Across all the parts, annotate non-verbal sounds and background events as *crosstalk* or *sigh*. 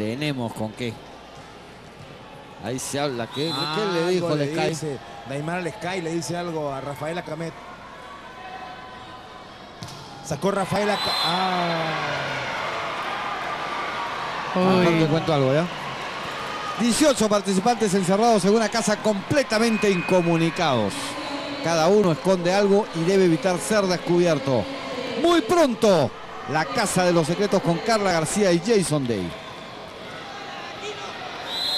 Tenemos con qué. Ahí se habla. ¿Qué, Ah, ¿qué le dijo el Sky? dice. Neymar al Sky le dice algo a Rafaela Camet. Sacó Rafaela. Ca- Ah. Te cuento algo, ¿ya? 18 participantes encerrados en una casa completamente incomunicados. Cada uno esconde algo y debe evitar ser descubierto. Muy pronto, la Casa de los Secretos con Carla García y Jason Day.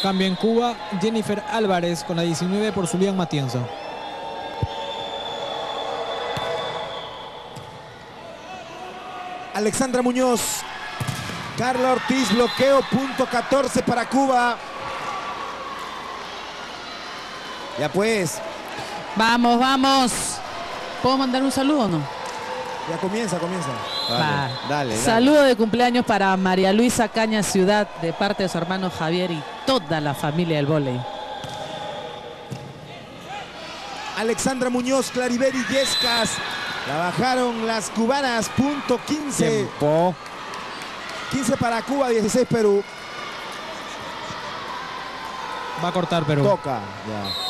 Cambio en Cuba, Jennifer Álvarez con la 19 por Julián Matienzo. Alexandra Muñoz. Carla Ortiz, bloqueo, punto 14 para Cuba. Ya pues, Vamos, vamos. ¿Puedo mandar un saludo o no? ya comienza, comienza. Va. Dale, dale. Saludo de cumpleaños para María Luisa Caña Ciudad de parte de su hermano Javier y toda la familia del vóley. Alexandra Muñoz, Claribel y Yescas. La bajaron las cubanas, punto 15. Tiempo. 15 para Cuba, 16 Perú. Va a cortar Perú. Toca. Ya.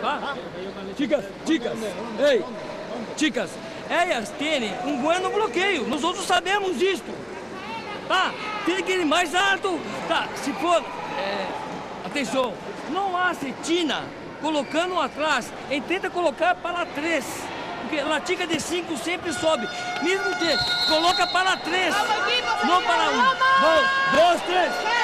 Tá? Chicas, chicas, ei, chicas, elas têm um bom bloqueio. Nós outros sabemos disso. Tá? Tem que ir mais alto. Tá? Se for, é, atenção, não há cetina colocando atrás. E tenta colocar para três. Porque a tica de cinco sempre sobe. Mesmo que coloca para três. Não para um. Vamos, dois, três.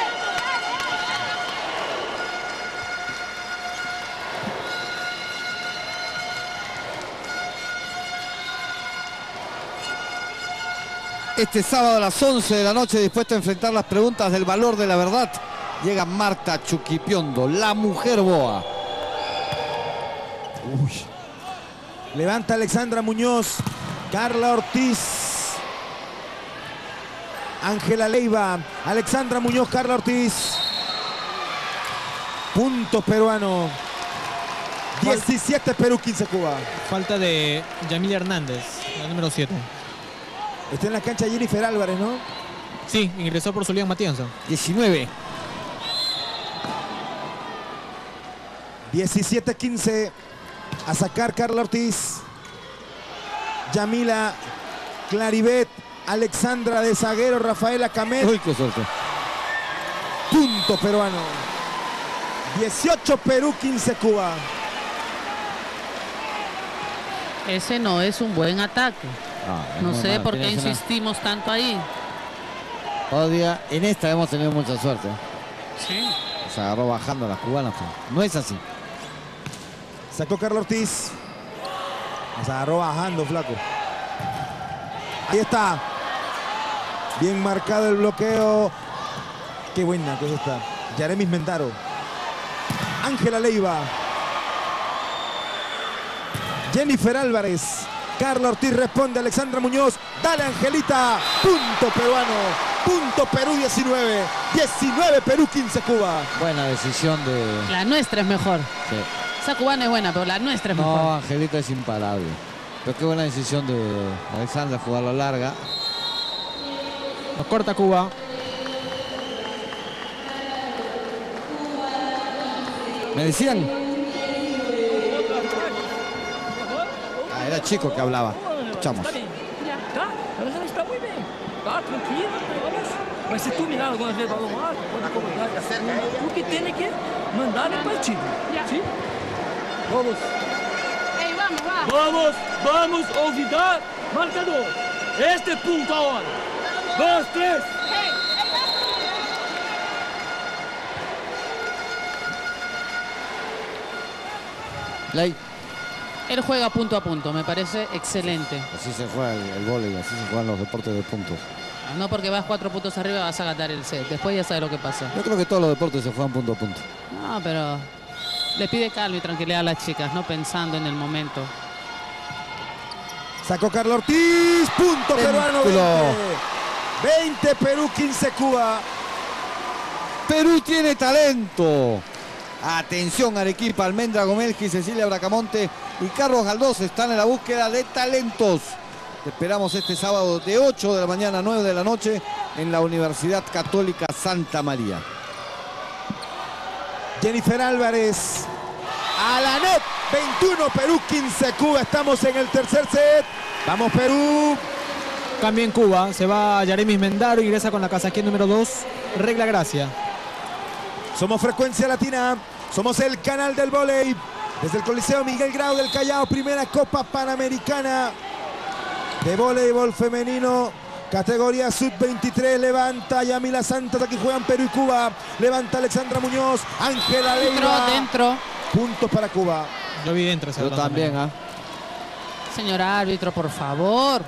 Este sábado a las 11 de la noche, dispuesta a enfrentar las preguntas del valor de la verdad, llega Marta Chuquipiondo, la mujer boa. Uy. Levanta Alexandra Muñoz. Carla Ortiz. Ángela Leiva. Alexandra Muñoz, Carla Ortiz. Puntos peruano. 17 Perú, 15 Cuba. Falta de Yamil Hernández, la número 7. Está en la cancha Jennifer Álvarez, ¿no? Sí, ingresó por Julián Matienzo. 19. 17-15. A sacar Carla Ortiz. Yamila Claribet. Alexandra de Zaguero. Rafaela Camet. Uy, qué suerte. Punto peruano. 18 Perú, 15 Cuba. Ese no es un buen ataque. Ah, No sé mal. por qué una- insistimos tanto ahí. Día, en esta hemos tenido mucha suerte. Sí. Se agarró bajando a las cubanas. pero No es así. Sacó Carlos Ortiz. Se agarró bajando, flaco. Ahí está. Bien marcado el bloqueo. Qué buena cosa está. Yaremis Mentaro. Ángela Leiva. Jennifer Álvarez. Carla Ortiz responde. Alexandra Muñoz. Dale, Angelita. Punto peruano. Punto Perú 19. 19 Perú 15 Cuba. Buena decisión de... La nuestra es mejor. Sí. Esa cubana es buena, pero la nuestra es No, mejor. Angelita es imparable. Pero qué buena decisión de Alexandra jugarlo larga. Nos corta Cuba. Me decían. Era chico que hablaba. Escuchamos. Está bem. Tá? Ela está muito bem. Tá, tranquila. Vamos. Mas se tu mirar algumas vezes balão alto, pode acomodar. O que tem é que mandar é partido. Sim? Vamos. Ei, vamos, vamos. Vamos, vamos olvidar marcador. Este ponto agora. Dois, três. Ley. Él juega punto a punto, me parece excelente. Así se juega el, el vóley, así se juegan los deportes de puntos. No porque vas cuatro puntos arriba vas a ganar el set. Después ya sabes lo que pasa. Yo creo que todos los deportes se juegan punto a punto. No, pero le pide calma y tranquilidad a las chicas, no pensando en el momento. Sacó Carlos Ortiz. Punto peruano. 20. 20 Perú, 15 Cuba. Perú tiene talento. Atención Arequipa, Almendra Gomelki, Cecilia Bracamonte y Carlos Galdós están en la búsqueda de talentos. Te esperamos este sábado de 8 de la mañana a 9 de la noche en la Universidad Católica Santa María. Jennifer Álvarez. A la net. 21 Perú, 15 Cuba. Estamos en el tercer set. Vamos Perú. Cambia en Cuba. Se va Yaremis Mendaro. Ingresa con la casaquía número 2. Regla Gracia. Somos Frecuencia Latina. Somos el canal del volei. Desde el Coliseo Miguel Grau del Callao. Primera Copa Panamericana de voleibol femenino. Categoría sub-23, levanta Yamila Santos, aquí juegan Perú y Cuba. Levanta Alexandra Muñoz, Ángela Dentro, Leiva. dentro. Puntos para Cuba. Yo vi dentro Yo también, ¿ah? Señor árbitro, por favor.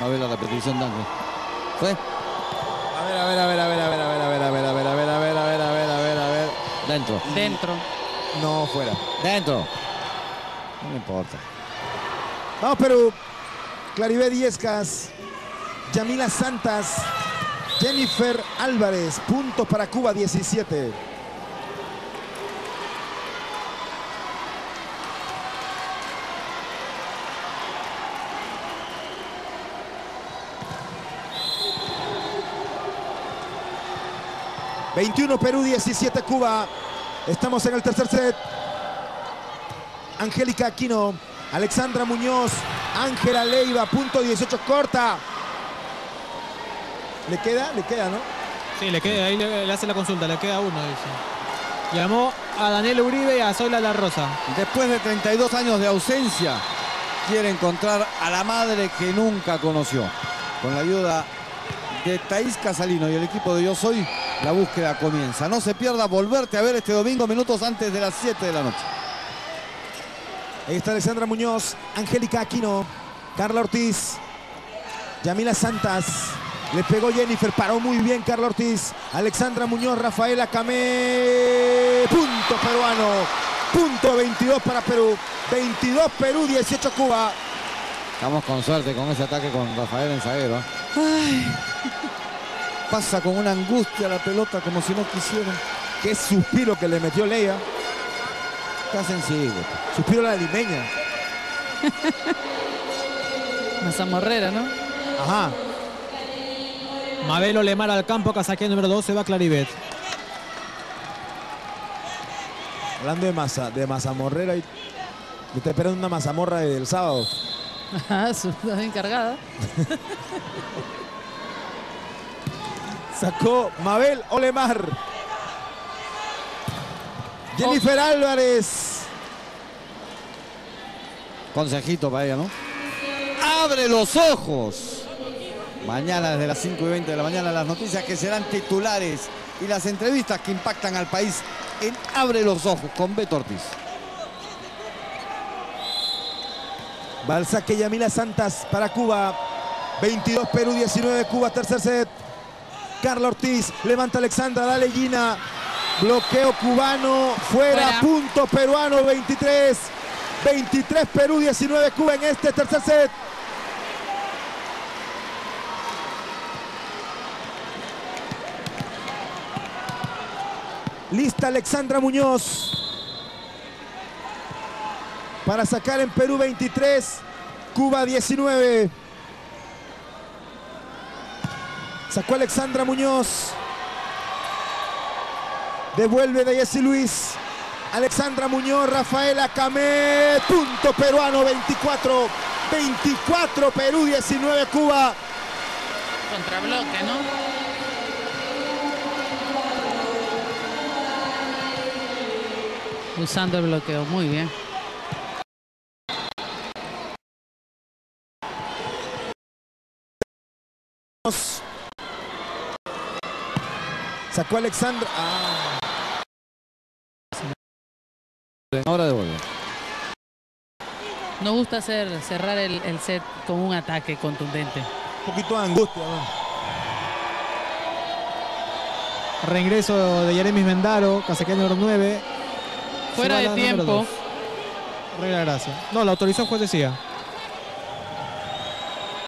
A ver la repetición, Dante. ¿Fue? A ver, a ver, a ver, a ver, a ver, a ver, a ver, a ver, a ver, a ver, a ver, a ver, a ver, a ver, a ver. Dentro. Dentro. No, fuera. Dentro. No me importa. Vamos Perú. Claribé Diezcas. Yamila Santas. Jennifer Álvarez. Puntos para Cuba, 17. ...21 Perú, 17 Cuba... ...estamos en el tercer set... Angélica Aquino... Alexandra Muñoz, Ángela Leiva, punto 18, corta. ¿Le queda? Le queda, ¿no? Sí, le, queda, ahí le, le hace la consulta. Le queda uno, dice. Llamó a Daniel Uribe y a Zoila La Rosa. Después de 32 años de ausencia, quiere encontrar a la madre que nunca conoció. Con la ayuda de Thaís Casalino y el equipo de Yo Soy, la búsqueda comienza. No se pierda volverte a ver este domingo minutos antes de las 7 de la noche. Ahí está Alexandra Muñoz, Angélica Aquino, Carla Ortiz, Yamila Santas. Le pegó Jennifer, paró muy bien Carla Ortiz. Alexandra Muñoz, Rafaela Camé. Punto peruano. Punto 22 para Perú. 22 Perú, 18 Cuba. Estamos con suerte con ese ataque con Rafael Enzaguero. ¿eh? Pasa con una angustia la pelota como si no quisiera. Qué suspiro que le metió Leia. Está sencillo. Suspiro la limeña. *laughs* Mazamorrera, ¿no? Ajá. Mabel Olemar al campo, casaquía número 2, se va Claribet. Hablando de masa, de mazamorrera y. Estoy esperando una mazamorra del sábado. Ajá, *laughs* su- está bien cargada. *laughs* Sacó Mabel Olemar. Jennifer Álvarez. Consejito para ella, ¿no? ¡Abre los ojos! Mañana desde las 5 y 20 de la mañana las noticias que serán titulares y las entrevistas que impactan al país en Abre los ojos con Beto Ortiz. Va al saque Yamila Santas para Cuba. 22 Perú, 19 Cuba, tercer set. Carla Ortiz, levanta Alexandra, dale Gina. Bloqueo cubano, fuera, Fuera. punto peruano, 23. 23 Perú, 19 Cuba en este tercer set. Lista Alexandra Muñoz. Para sacar en Perú 23, Cuba 19. Sacó Alexandra Muñoz. Devuelve de Jessy Luis. Alexandra Muñoz, Rafaela Camé. Punto peruano 24. 24 Perú, 19 Cuba. Contrabloque, ¿no? Usando el bloqueo, muy bien. Sacó Alexandra. Ah, Ahora devuelve. Nos gusta hacer, cerrar el, el set con un ataque contundente. un poquito de angustia. ¿no? Reingreso de Yeremis Mendaro, casaquía número 9. Fuera de tiempo. Regla gracia. No, la autorizó el juez decía.